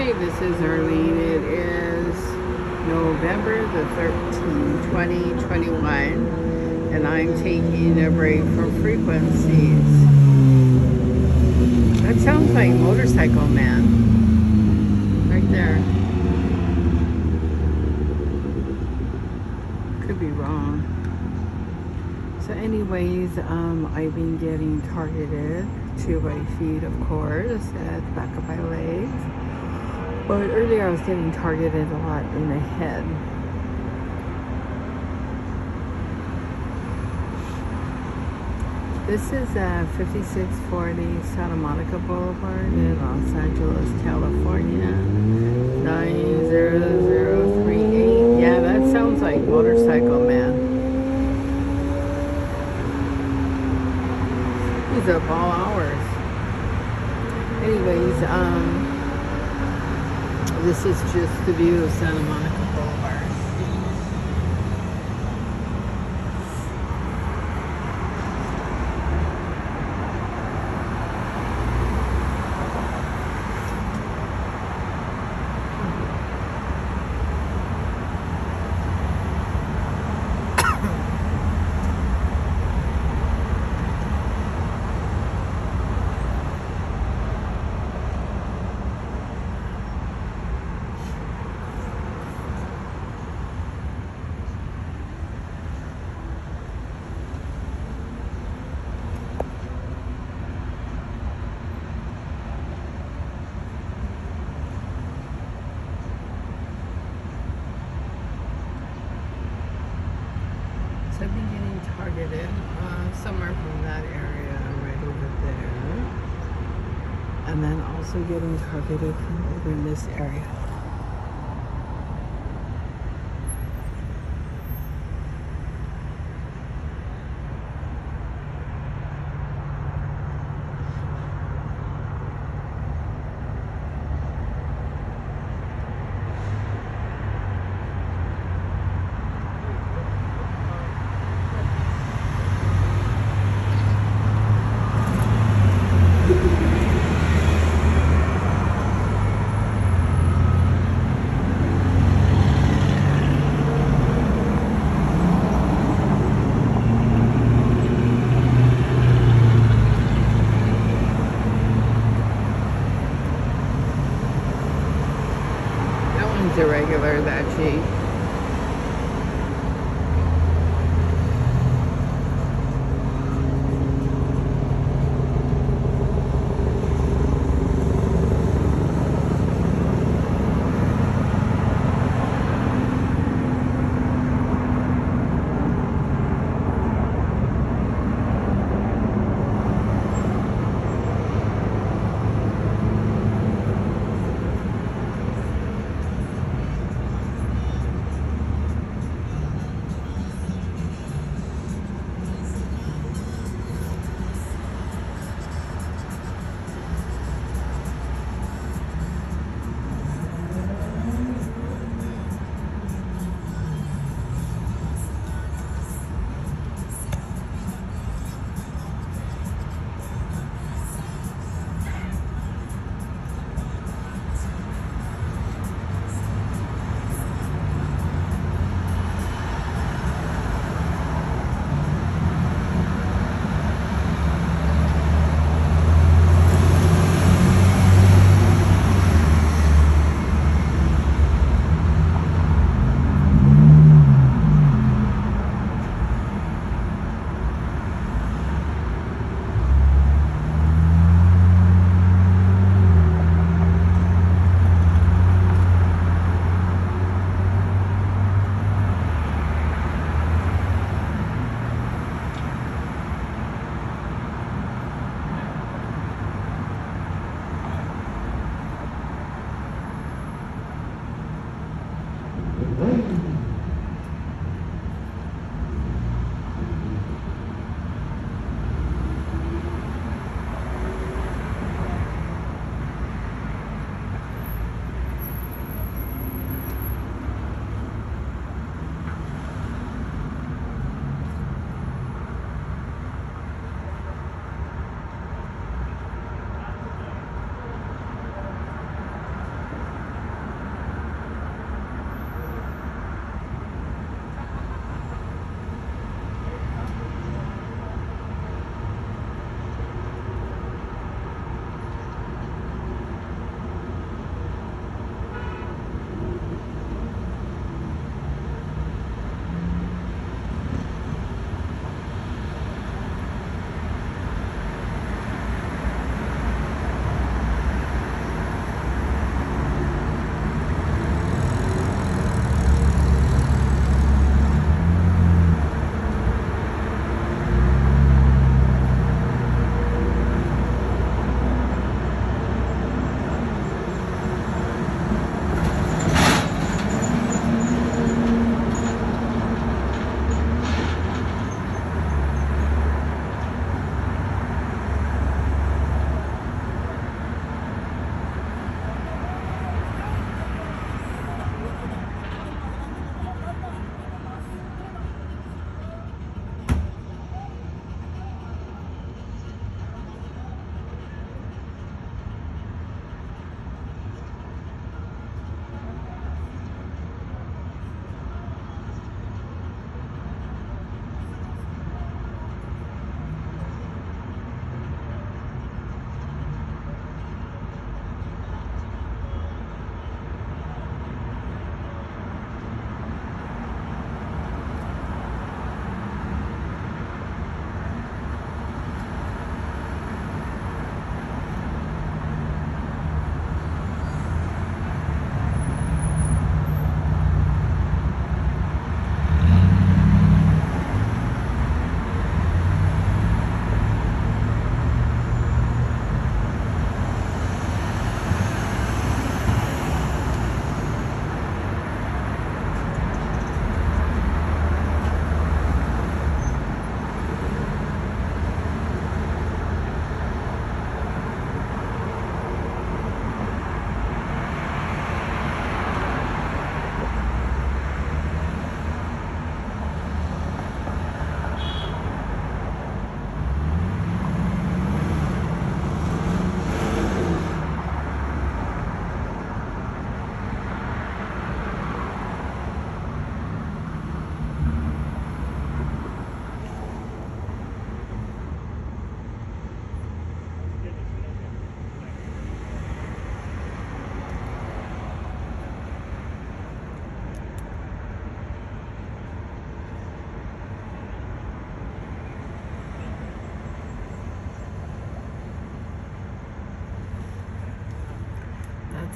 Okay, this is Arlene. It is November the 13th, 2021, and I'm taking a break from frequencies. That sounds like Motorcycle Man. Right there. Could be wrong. So anyways, um, I've been getting targeted to my feet, of course, at the back of my legs. But earlier I was getting targeted a lot in the head. This is uh, 5640 Santa Monica Boulevard in Los Angeles, California. 90038. Yeah, that sounds like Motorcycle Man. He's up all hours. Anyways, um, this is just the view of Santa Monica Boulevard. So I've been targeted uh, somewhere from that area right over there. And then also getting targeted from over in this area.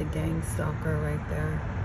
A gang stalker right there.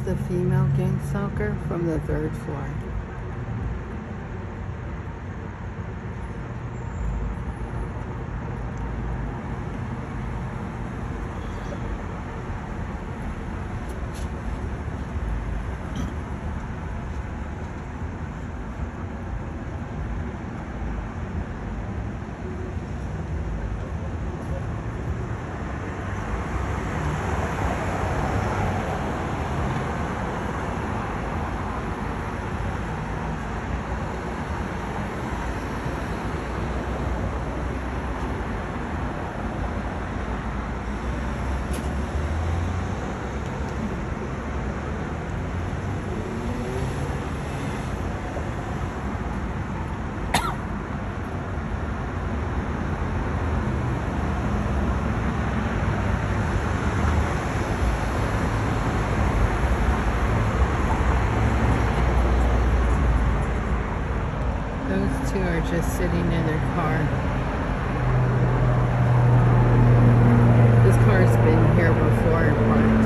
The female gang stalker from the third floor. Those two are just sitting in their car. This car's been here before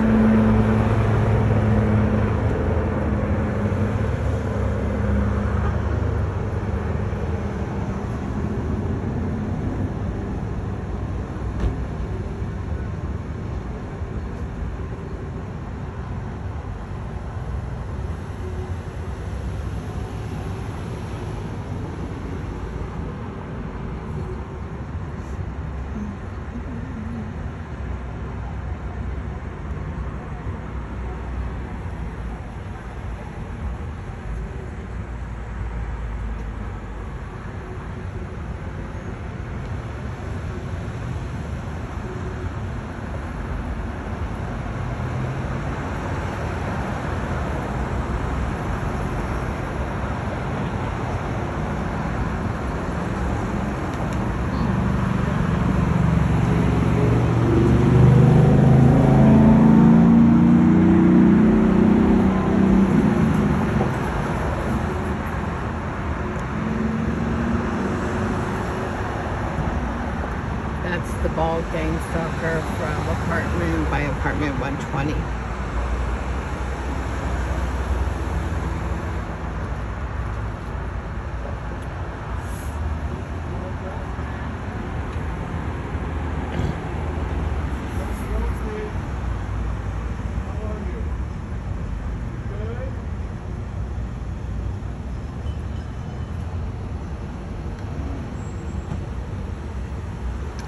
the ball gang stalker from apartment by apartment 120.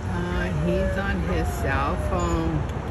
Uh, he's on his cell phone.